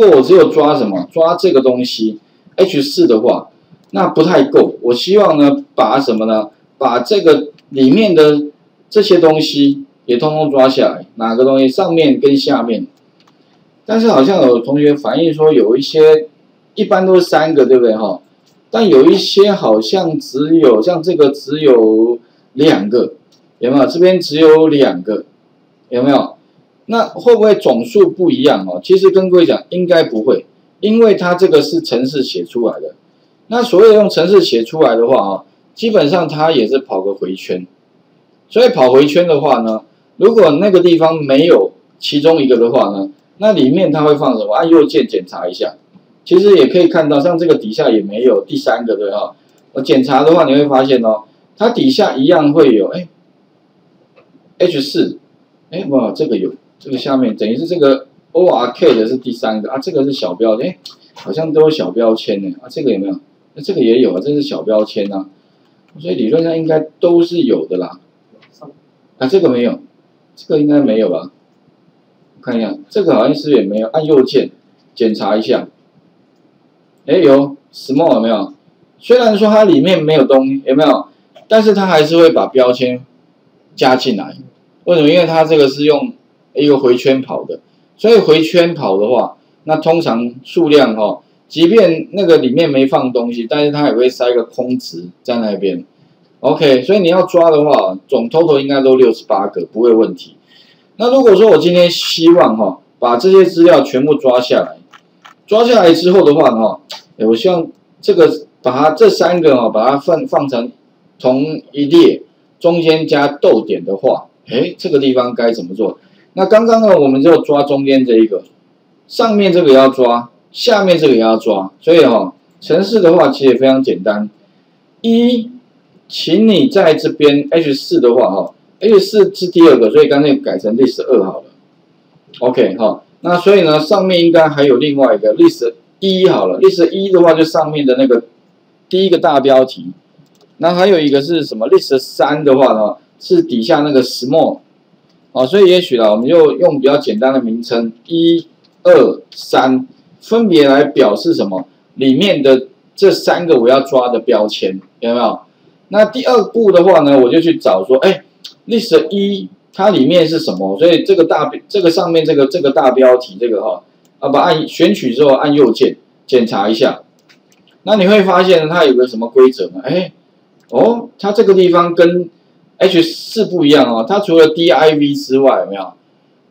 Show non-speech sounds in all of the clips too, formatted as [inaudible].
如果我只有抓什么抓这个东西 H 四的话，那不太够。我希望呢，把什么呢？把这个里面的这些东西也通通抓下来。哪个东西？上面跟下面。但是好像有同学反映说，有一些一般都是三个，对不对哈？但有一些好像只有像这个只有两个，有没有？这边只有两个，有没有？那会不会总数不一样哦？其实跟各位讲，应该不会，因为它这个是程式写出来的。那所有用程式写出来的话啊，基本上它也是跑个回圈。所以跑回圈的话呢，如果那个地方没有其中一个的话呢，那里面它会放什么？按右键检查一下。其实也可以看到，像这个底下也没有第三个，对哈？我检查的话，你会发现哦，它底下一样会有，哎，H 四，哎，哇，这个有，这个下面等于是这个 O R K 的是第三个啊，这个是小标，哎，好像都有小标签呢，啊，这个有没有？那这个也有啊，这是小标签啊，所以理论上应该都是有的啦。啊，这个没有，这个应该没有吧？看一下，这个好像是也没有，按右键检查一下。哎，有 small 有没有？虽然说它里面没有东西，有没有？但是它还是会把标签加进来。为什么？因为它这个是用一个回圈跑的，所以回圈跑的话，那通常数量哈，即便那个里面没放东西，但是它也会塞个空值在那边。OK，所以你要抓的话，总 total 应该都六十八个，不会问题。那如果说我今天希望哈，把这些资料全部抓下来。抓下来之后的话呢，我希望这个把它这三个啊，把它放放成同一列，中间加逗点的话，哎，这个地方该怎么做？那刚刚呢，我们就抓中间这一个，上面这个也要抓，下面这个也要抓，所以哈，程式的话其实也非常简单。一，请你在这边 H 四的话哈，H 四是第二个，所以刚才改成 list 二好了。OK 哈。那所以呢，上面应该还有另外一个 list 一好了，list 一的话就上面的那个第一个大标题，那还有一个是什么 list 三的话呢，是底下那个 small，哦，所以也许呢，我们就用比较简单的名称一、二、三，分别来表示什么里面的这三个我要抓的标签，有没有？那第二步的话呢，我就去找说，哎，list 一。它里面是什么？所以这个大这个上面这个这个大标题这个哈，啊，把按选取之后按右键检查一下，那你会发现它有个什么规则呢？哎，哦，它这个地方跟 H 四不一样哦，它除了 div 之外有没有？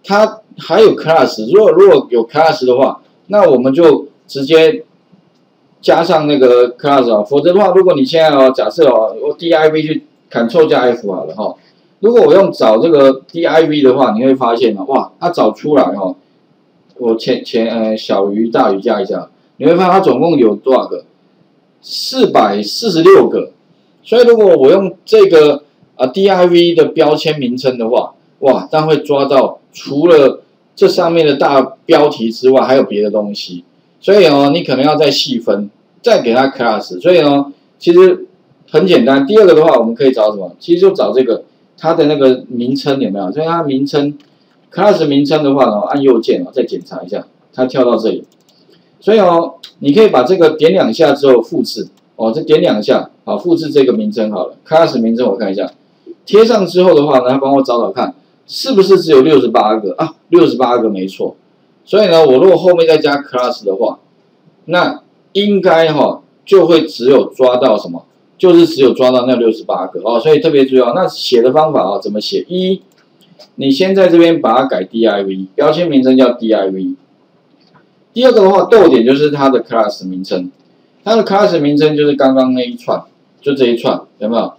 它还有 class。如果如果有 class 的话，那我们就直接加上那个 class 啊，否则的话，如果你现在哦，假设哦，我 div 就 Ctrl 加 F 好了哈。如果我用找这个 div 的话，你会发现呢，哇，它找出来哦，我前前呃小于大于加一下，你会发现它总共有多少个？四百四十六个。所以如果我用这个啊 div 的标签名称的话，哇，但会抓到除了这上面的大标题之外，还有别的东西。所以哦，你可能要再细分，再给它 class。所以呢，其实很简单。第二个的话，我们可以找什么？其实就找这个。它的那个名称有没有？所以它名称，class 名称的话呢，按右键哦，再检查一下，它跳到这里。所以哦，你可以把这个点两下之后复制哦，再点两下，好，复制这个名称好了。class 名称我看一下，贴上之后的话呢，帮我找找看，是不是只有六十八个啊？六十八个没错。所以呢，我如果后面再加 class 的话，那应该哈就会只有抓到什么？就是只有抓到那六十八个哦，所以特别重要。那写的方法啊，怎么写？一，你先在这边把它改 div，标签名称叫 div。第二个的话，逗点就是它的 class 名称，它的 class 名称就是刚刚那一串，就这一串，有没有？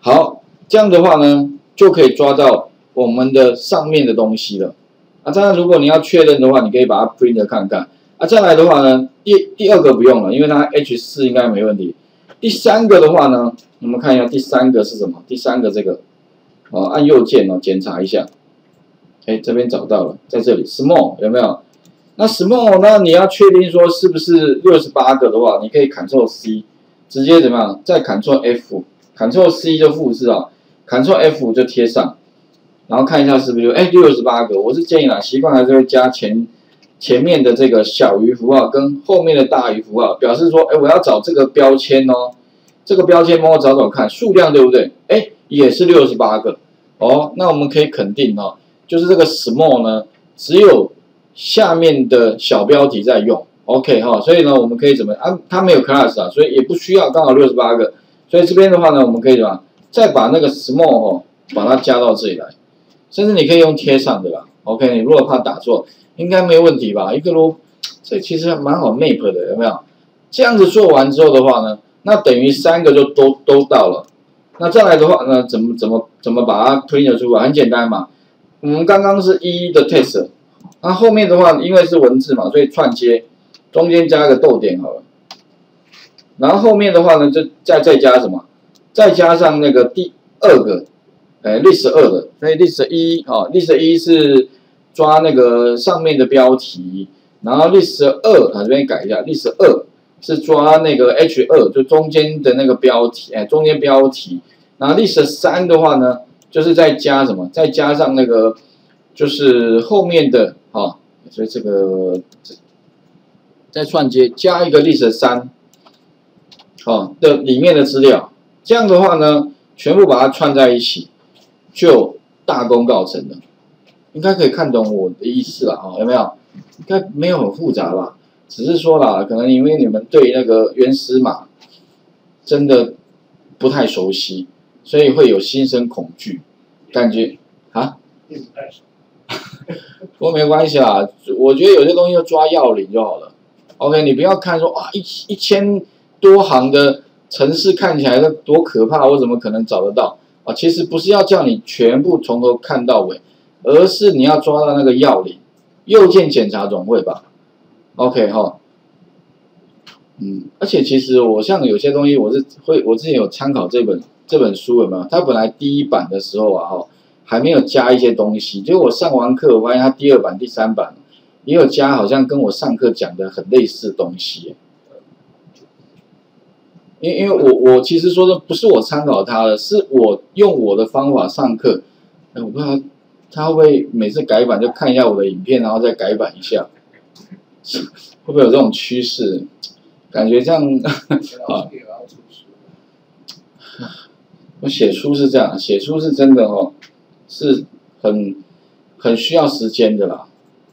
好，这样的话呢，就可以抓到我们的上面的东西了。啊，当然如果你要确认的话，你可以把它 print 看看。啊，再来的话呢，第第二个不用了，因为它 h 四应该没问题。第三个的话呢，我们看一下第三个是什么？第三个这个，哦，按右键哦，检查一下。哎，这边找到了，在这里，small 有没有？那 small 那你要确定说是不是六十八个的话，你可以 Ctrl C，直接怎么样？再 Ctrl F，Ctrl C 就复制啊，Ctrl F 就贴上，然后看一下是不是就哎六十八个。我是建议啦，习惯还是会加前前面的这个小于符号跟后面的大于符号，表示说，哎，我要找这个标签哦，这个标签帮我找找看数量对不对？哎，也是六十八个哦，那我们可以肯定哦，就是这个 small 呢，只有下面的小标题在用，OK 哈，所以呢，我们可以怎么啊？它没有 class 啊，所以也不需要刚好六十八个，所以这边的话呢，我们可以怎么再把那个 small 哦，把它加到这里来，甚至你可以用贴上的啦，OK，你如果怕打错。应该没有问题吧？一个罗，这其实蛮好 map 的，有没有？这样子做完之后的话呢，那等于三个就都都到了。那再来的话，那怎么怎么怎么把它 print 出来？很简单嘛。我们刚刚是一一的 test，那后面的话因为是文字嘛，所以串接，中间加个逗点好了。然后后面的话呢，就再再加什么？再加上那个第二个，哎，list 二的，所以 list 一啊，list 一是。抓那个上面的标题，然后历史二啊这边改一下，历史二是抓那个 H 二，就中间的那个标题，哎，中间标题。然后历史三的话呢，就是再加什么？再加上那个就是后面的啊，所以这个再串接加一个历史三，好，的里面的资料。这样的话呢，全部把它串在一起，就大功告成了。应该可以看懂我的意思了啊，有没有？应该没有很复杂吧？只是说啦，可能因为你们对那个原始码真的不太熟悉，所以会有心生恐惧，感觉啊？不过没关系啦，我觉得有些东西就抓要领就好了。OK，你不要看说啊一一千多行的城市看起来多可怕，我怎么可能找得到啊？其实不是要叫你全部从头看到尾。而是你要抓到那个要领，右键检查总会吧，OK 哈，嗯，而且其实我像有些东西我是会，我之前有参考这本这本书有没有？它本来第一版的时候啊哈，还没有加一些东西，结果我上完课我发现它第二版、第三版也有加，好像跟我上课讲的很类似东西。因因为我我其实说的不是我参考他的，是我用我的方法上课，哎，我不知道。他会不会每次改版就看一下我的影片，然后再改版一下？[laughs] 会不会有这种趋势？感觉这样 [laughs] 啊。我写书是这样，写书是真的哦，是很很需要时间的啦。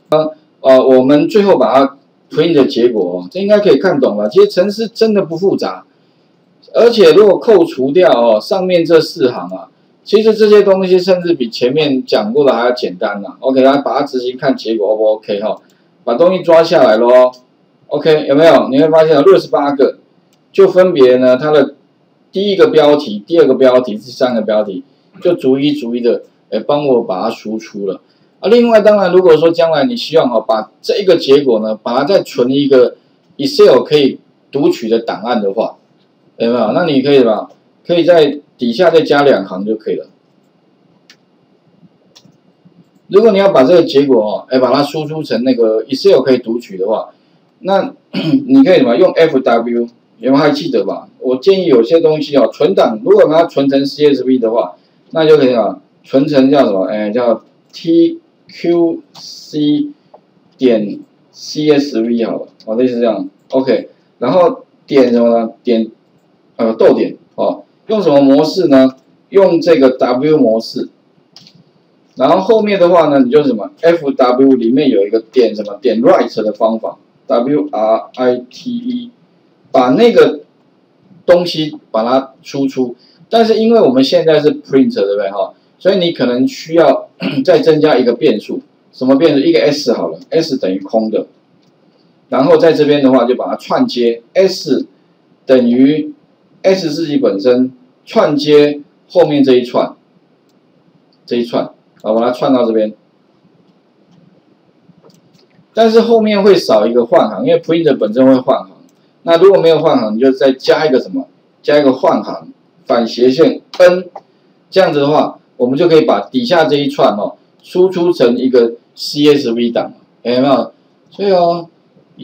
啊呃，我们最后把它 print 的结果，这应该可以看懂了。其实程式真的不复杂，而且如果扣除掉哦上面这四行啊。其实这些东西甚至比前面讲过的还要简单呢。OK，来把它执行看结果 O 不 OK 哈？把东西抓下来喽。OK，有没有？你会发现六十八个，就分别呢它的第一个标题、第二个标题、第三个标题，就逐一逐一的诶帮我把它输出了。啊，另外当然如果说将来你希望哦把这一个结果呢，把它再存一个 Excel 可以读取的档案的话，有没有？那你可以吧？可以在底下再加两行就可以了。如果你要把这个结果哦，哎，把它输出成那个 Excel 可以读取的话，那 [coughs] 你可以什么用 FW，你们还记得吧？我建议有些东西哦，存档如果把它存成 CSV 的话，那就可以啊，存成叫什么？哎，叫 TQC 点 CSV 好了，哦，类似这样，OK，然后点什么呢？点呃逗点哦。用什么模式呢？用这个 W 模式，然后后面的话呢，你就什么 F W 里面有一个点什么点 Write 的方法，W R I T E，把那个东西把它输出。但是因为我们现在是 Print 对不对哈？所以你可能需要 [clears throat] 再增加一个变数，什么变数？一个 S 好了，S 等于空的。然后在这边的话就把它串接，S 等于 S 自己本身。串接后面这一串，这一串，好，把它串到这边。但是后面会少一个换行，因为 printer 本身会换行。那如果没有换行，你就再加一个什么？加一个换行，反斜线 n，这样子的话，我们就可以把底下这一串哦，输出成一个 CSV 档，有没有？所以哦，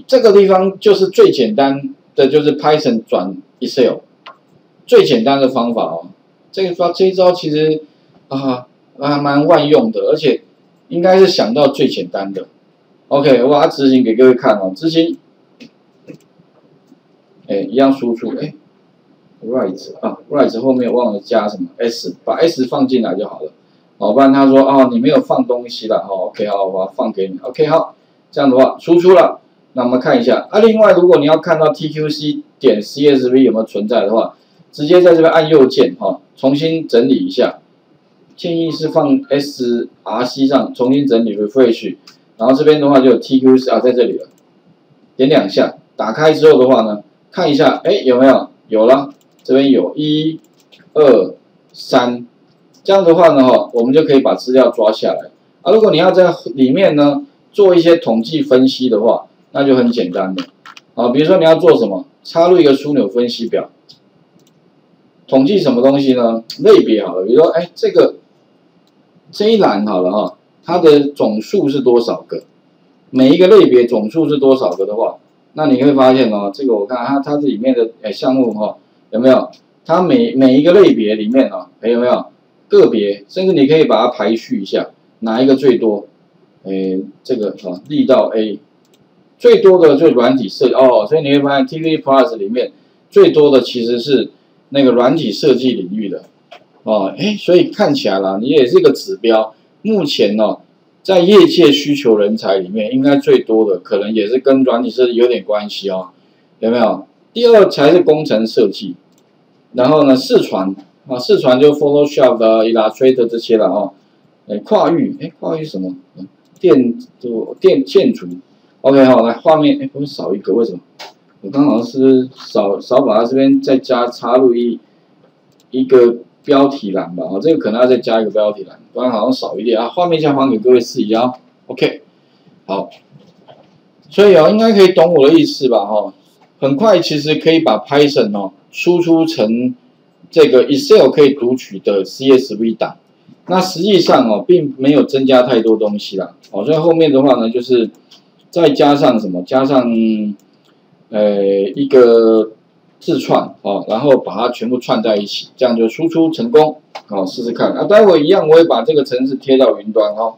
这个地方就是最简单的，就是 Python 转 Excel。最简单的方法哦，这个招这一招其实啊还蛮万用的，而且应该是想到最简单的。OK，我把它执行给各位看哦，执行，哎，一样输出，哎，right 啊，right 后面忘了加什么 s，把 s 放进来就好了，好，不然他说哦，你没有放东西了，好，OK，好，我把它放给你，OK，好，这样的话输出了，那我们看一下，啊，另外如果你要看到 TQC 点 CSV 有没有存在的话，直接在这边按右键哈，重新整理一下，建议是放 SRC 上重新整理 refresh。然后这边的话就 TQC 啊，在这里了，点两下，打开之后的话呢，看一下，哎，有没有？有了，这边有一、二、三，这样的话呢，哈，我们就可以把资料抓下来。啊，如果你要在里面呢做一些统计分析的话，那就很简单的，啊，比如说你要做什么，插入一个枢纽分析表，统计什么东西呢？类别好了，比如说，哎，这个这一栏好了哈。它的总数是多少个？每一个类别总数是多少个的话，那你会发现哦，这个我看它它这里面的诶项目哈有没有？它每每一个类别里面啊，有没有个别？甚至你可以把它排序一下，哪一个最多？诶，这个啊，力道 A 最多的就软体设计哦，所以你会发现 TV Plus 里面最多的其实是那个软体设计领域的哦，诶，所以看起来了，你也是一个指标。目前呢，在业界需求人才里面，应该最多的可能也是跟软体设计有点关系哦，有没有？第二才是工程设计，然后呢，视传啊，视传就 Photoshop 的 Illustrator 这些了哦。哎，跨域，哎，跨域什么？电就电建筑。OK 好，来画面，哎，我少一个，为什么？我刚好是少少把它这边再加插入一一个。标题栏吧，啊，这个可能要再加一个标题栏，不然好像少一点啊。画面先还给各位试一下，OK，好，所以啊，应该可以懂我的意思吧，哈，很快其实可以把 Python 哦输出成这个 Excel 可以读取的 CSV 档，那实际上哦，并没有增加太多东西啦，哦，所以后面的话呢，就是再加上什么，加上呃一个。自串啊，然后把它全部串在一起，这样就输出成功。好，试试看啊，待会一样，我也把这个程式贴到云端哦。